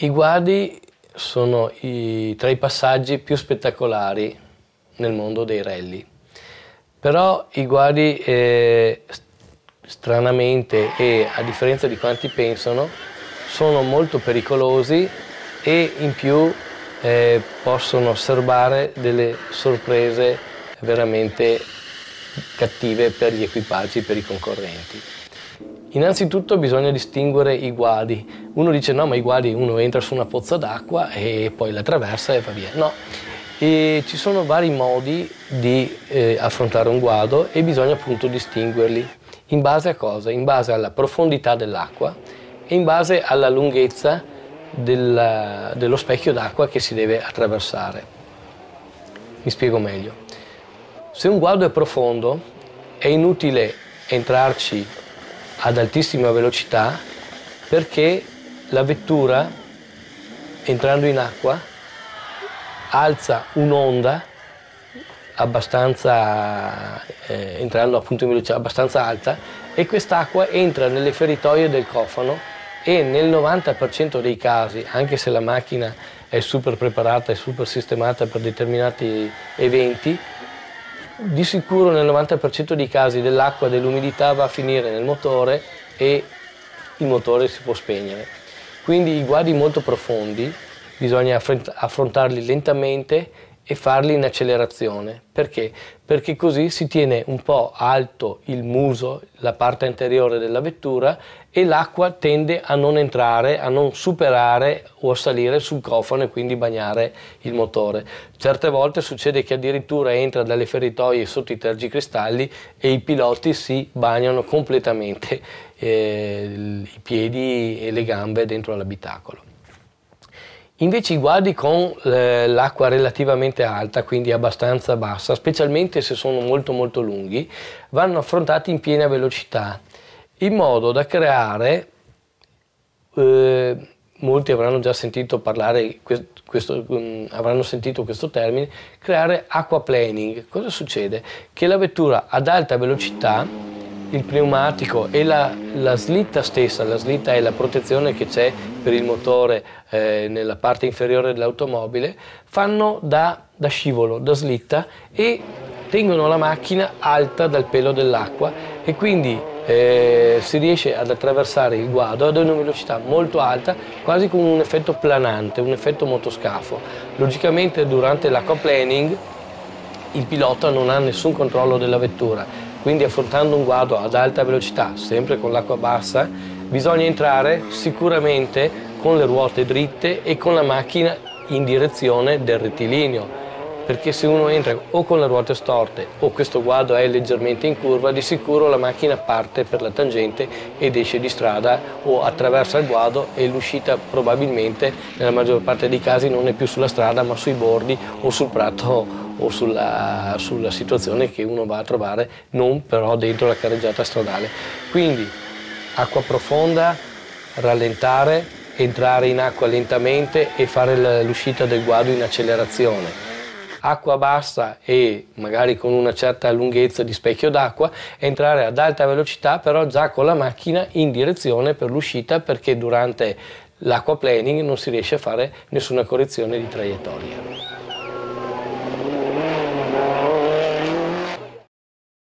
I guadi sono i, tra i passaggi più spettacolari nel mondo dei rally. Però i guadi, eh, stranamente e a differenza di quanti pensano, sono molto pericolosi e in più eh, possono serbare delle sorprese veramente cattive per gli equipaggi, per i concorrenti. Innanzitutto bisogna distinguere i guadi. Uno dice no, ma i guadi uno entra su una pozza d'acqua e poi la attraversa e va via. No, e ci sono vari modi di eh, affrontare un guado e bisogna appunto distinguerli. In base a cosa? In base alla profondità dell'acqua e in base alla lunghezza della, dello specchio d'acqua che si deve attraversare. Mi spiego meglio. Se un guado è profondo è inutile entrarci ad altissima velocità perché la vettura entrando in acqua alza un'onda abbastanza eh, entrando appunto in velocità abbastanza alta e quest'acqua entra nelle feritoie del cofano e nel 90% dei casi, anche se la macchina è super preparata e super sistemata per determinati eventi, di sicuro nel 90% dei casi dell'acqua e dell'umidità va a finire nel motore e il motore si può spegnere. Quindi i guadi molto profondi bisogna affrontarli lentamente e farli in accelerazione. Perché? Perché così si tiene un po' alto il muso, la parte anteriore della vettura e l'acqua tende a non entrare, a non superare o a salire sul cofano e quindi bagnare il motore. Certe volte succede che addirittura entra dalle feritoie sotto i tergicristalli e i piloti si bagnano completamente eh, i piedi e le gambe dentro l'abitacolo. Invece i guadi con eh, l'acqua relativamente alta, quindi abbastanza bassa, specialmente se sono molto molto lunghi, vanno affrontati in piena velocità, in modo da creare, eh, molti avranno già sentito parlare, questo, um, avranno sentito questo termine, creare aquaplaning. Cosa succede? Che la vettura ad alta velocità il pneumatico e la, la, slitta stessa, la slitta è la protezione che c'è per il motore eh, nella parte inferiore dell'automobile, fanno da, da scivolo, da slitta e tengono la macchina alta dal pelo dell'acqua e quindi eh, si riesce ad attraversare il guado ad una velocità molto alta, quasi con un effetto planante, un effetto motoscafo. Logicamente durante l'acquaplaning il pilota non ha nessun controllo della vettura, quindi affrontando un guado ad alta velocità, sempre con l'acqua bassa, bisogna entrare sicuramente con le ruote dritte e con la macchina in direzione del rettilineo perché se uno entra o con le ruote storte o questo guado è leggermente in curva, di sicuro la macchina parte per la tangente ed esce di strada o attraversa il guado e l'uscita probabilmente nella maggior parte dei casi non è più sulla strada ma sui bordi o sul prato o sulla, sulla situazione che uno va a trovare, non però dentro la carreggiata stradale. Quindi acqua profonda, rallentare, entrare in acqua lentamente e fare l'uscita del guado in accelerazione acqua bassa e magari con una certa lunghezza di specchio d'acqua, entrare ad alta velocità però già con la macchina in direzione per l'uscita perché durante l'acquaplaning non si riesce a fare nessuna correzione di traiettoria.